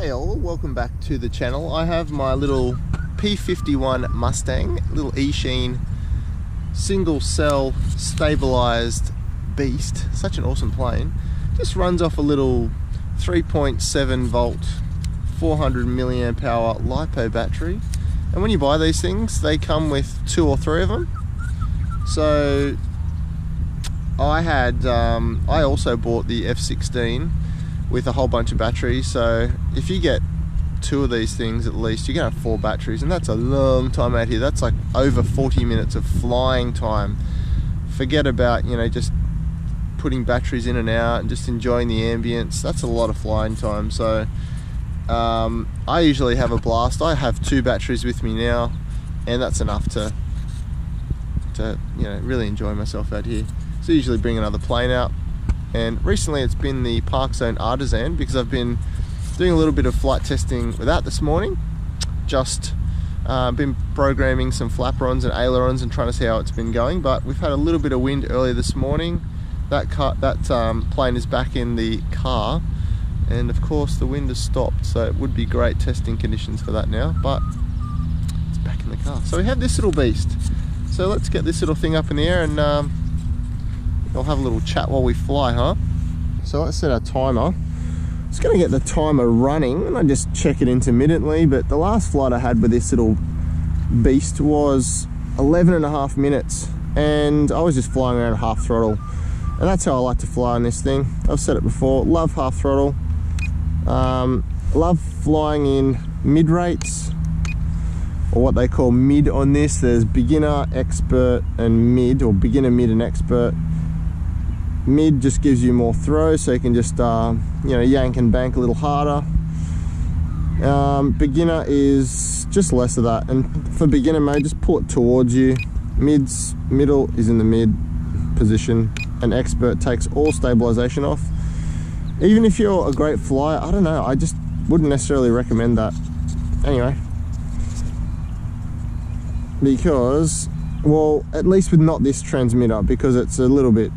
Hey all, welcome back to the channel. I have my little P51 Mustang, little Eachine single cell stabilized beast. Such an awesome plane. Just runs off a little 3.7 volt 400 milliamp hour LiPo battery. And when you buy these things, they come with two or three of them. So I had, um, I also bought the F16 with a whole bunch of batteries. So if you get two of these things at least, you're gonna have four batteries, and that's a long time out here. That's like over 40 minutes of flying time. Forget about, you know, just putting batteries in and out and just enjoying the ambience. That's a lot of flying time. So um, I usually have a blast. I have two batteries with me now, and that's enough to to you know really enjoy myself out here. So usually bring another plane out and recently it's been the Park Zone Artisan because I've been doing a little bit of flight testing with that this morning. Just uh, been programming some flaperons and ailerons and trying to see how it's been going but we've had a little bit of wind earlier this morning. That car that um, plane is back in the car. And of course the wind has stopped so it would be great testing conditions for that now but it's back in the car. So we have this little beast. So let's get this little thing up in the air and um, I'll have a little chat while we fly, huh? So I set our timer. It's to get the timer running and I just check it intermittently, but the last flight I had with this little beast was 11 and a half minutes and I was just flying around half throttle. And that's how I like to fly on this thing. I've said it before, love half throttle. Um, love flying in mid rates or what they call mid on this. There's beginner, expert and mid or beginner, mid and expert mid just gives you more throw so you can just uh, you know yank and bank a little harder. Um, beginner is just less of that. And for beginner mode just pull it towards you. Mids middle is in the mid position. And expert takes all stabilization off. Even if you're a great flyer I don't know I just wouldn't necessarily recommend that. Anyway. Because well at least with not this transmitter because it's a little bit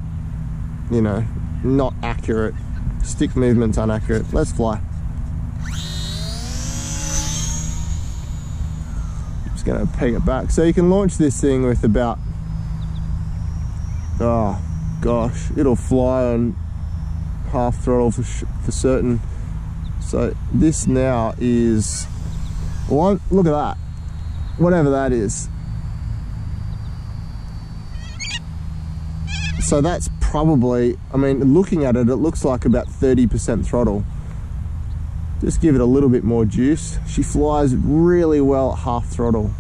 you know, not accurate. Stick movement's inaccurate. Let's fly. Just gonna peg it back. So you can launch this thing with about, oh gosh, it'll fly on half throttle for, for certain. So this now is, well, look at that. Whatever that is. So that's probably, I mean, looking at it, it looks like about 30% throttle. Just give it a little bit more juice. She flies really well at half throttle.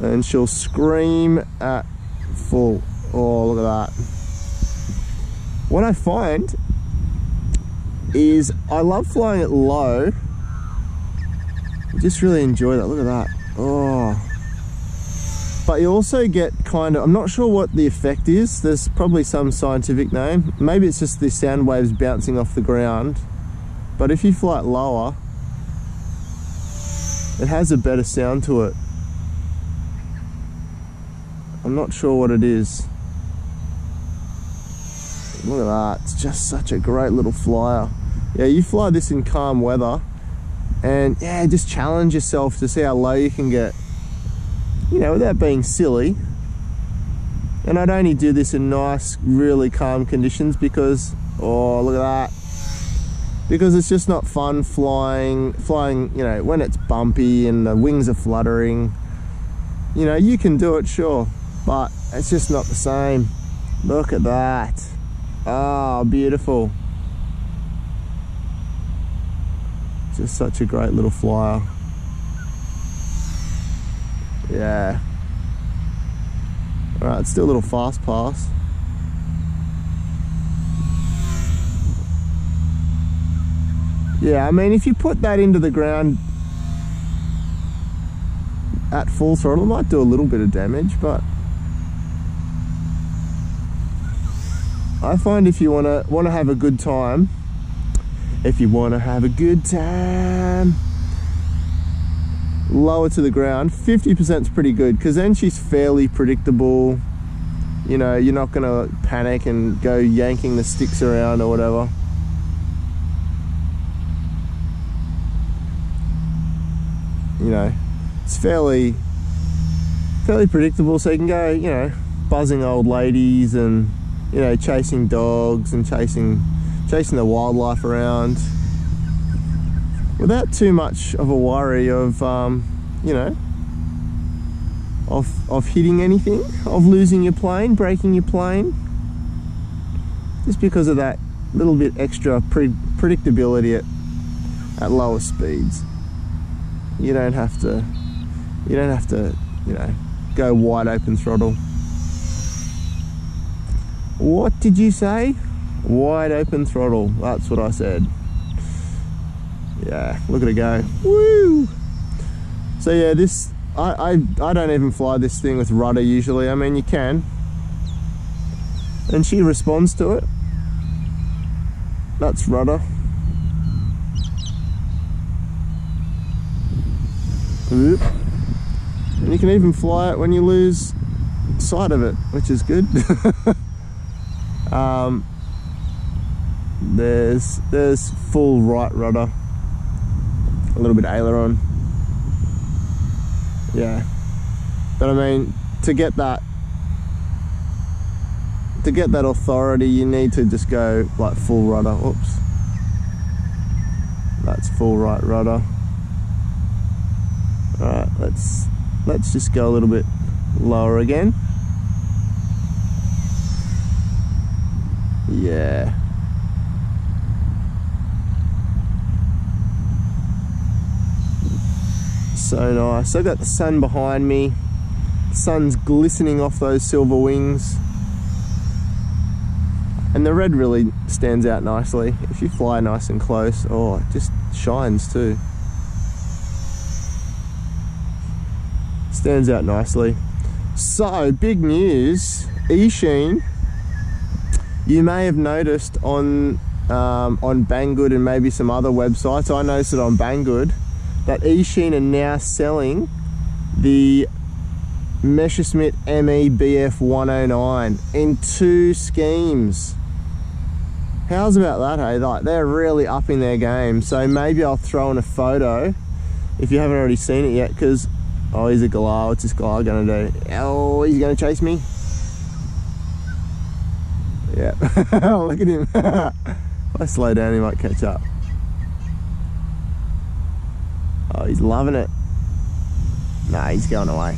And she'll scream at full. Oh, look at that. What I find is I love flying it low. I just really enjoy that. Look at that. Oh but you also get kind of, I'm not sure what the effect is. There's probably some scientific name. Maybe it's just the sound waves bouncing off the ground. But if you fly it lower, it has a better sound to it. I'm not sure what it is. Look at that, it's just such a great little flyer. Yeah, you fly this in calm weather and yeah, just challenge yourself to see how low you can get you know, without being silly. And I'd only do this in nice, really calm conditions because, oh, look at that. Because it's just not fun flying, flying, you know, when it's bumpy and the wings are fluttering. You know, you can do it, sure, but it's just not the same. Look at that. Oh, beautiful. Just such a great little flyer. Yeah. Alright, it's still a little fast pass. Yeah, I mean, if you put that into the ground at full throttle, it might do a little bit of damage, but I find if you want to want to have a good time, if you want to have a good time, lower to the ground. 50% is pretty good because then she's fairly predictable. You know you're not gonna panic and go yanking the sticks around or whatever. You know it's fairly fairly predictable. So you can go you know buzzing old ladies and you know chasing dogs and chasing chasing the wildlife around without too much of a worry of um, you know of of hitting anything, of losing your plane, breaking your plane, just because of that little bit extra pre predictability at at lower speeds. You don't have to you don't have to, you know, go wide open throttle. What did you say? Wide open throttle. That's what I said. Yeah, look at it go. Woo! So yeah, this I, I I don't even fly this thing with rudder usually. I mean you can. And she responds to it. That's rudder. Oop. And you can even fly it when you lose sight of it, which is good. Um, there's there's full right rudder, a little bit aileron. Yeah, but I mean to get that to get that authority, you need to just go like full rudder. Oops, that's full right rudder. All right, let's let's just go a little bit lower again. Yeah. So nice. I've got the sun behind me. The sun's glistening off those silver wings. And the red really stands out nicely. If you fly nice and close, oh, it just shines too. Stands out nicely. So, big news. Eachine you may have noticed on um, on Banggood and maybe some other websites, I noticed it on Banggood, that Eachine are now selling the Messerschmitt MEBF 109 in two schemes. How's about that, hey? Like, they're really upping their game. So maybe I'll throw in a photo if you haven't already seen it yet, because, oh, he's a galah. What's this guy gonna do? Oh, he's gonna chase me. Yeah. Look at him. if I slow down, he might catch up. Oh, he's loving it. Nah, he's going away.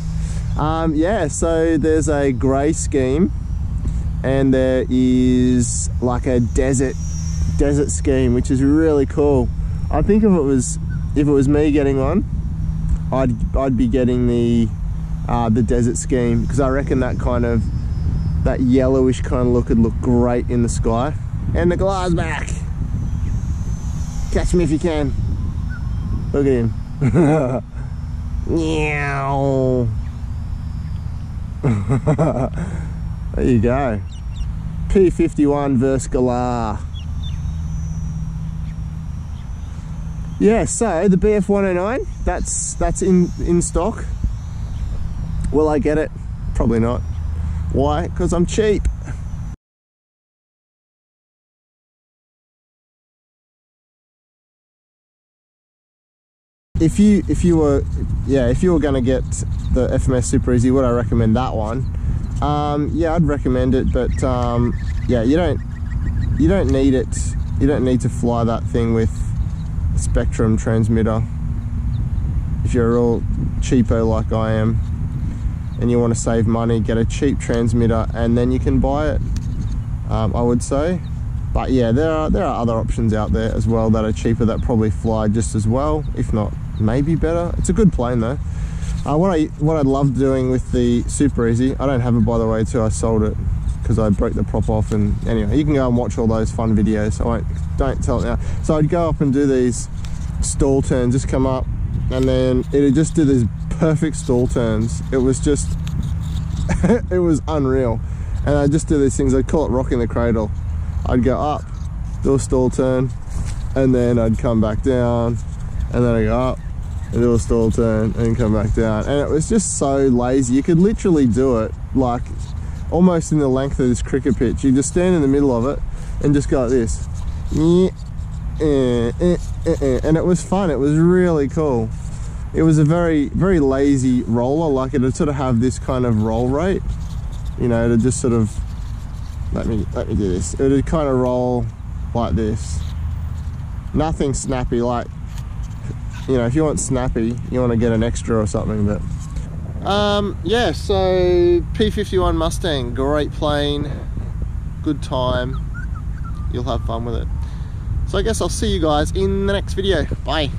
Um, yeah, so there's a grey scheme and there is like a desert desert scheme, which is really cool. I think if it was if it was me getting on, I'd I'd be getting the uh, the desert scheme because I reckon that kind of that yellowish kind of look would look great in the sky. And the glass back. Catch me if you can. Look at him. Meow. there you go. P51 versus Galah. Yeah, so the BF109, that's that's in in stock. Will I get it? Probably not. Why? Because I'm cheap. If you if you were yeah if you were gonna get the FMS Super Easy, would I recommend that one? Um, yeah, I'd recommend it, but um, yeah, you don't you don't need it. You don't need to fly that thing with Spektrum transmitter. If you're a real cheapo like I am, and you want to save money, get a cheap transmitter and then you can buy it, um, I would say. But yeah, there are, there are other options out there as well that are cheaper that probably fly just as well, if not maybe better. It's a good plane though. Uh, what I what I love doing with the Super Easy, I don't have it by the way too, I sold it because I broke the prop off and anyway, you can go and watch all those fun videos, I won't, don't tell it now. So I'd go up and do these stall turns, just come up and then it'd just do these perfect stall turns. It was just, it was unreal. And I just do these things, I'd call it rocking the cradle. I'd go up, do a stall turn, and then I'd come back down, and then I go up, and do a stall turn, and come back down. And it was just so lazy. You could literally do it like almost in the length of this cricket pitch. You just stand in the middle of it and just go like this. Eh, eh, eh, and it was fun, it was really cool. it was a very, very lazy roller. Like it'd sort of have this kind of roll rate, you know, to just sort of, let me, let me do this. It would kind of roll like this. Nothing snappy, like, you know, if you want snappy, you want to get an extra or something, but um, yeah, so P51 Mustang, great plane, good time. You'll have fun with it. So I guess I'll see you guys in the next video. Bye.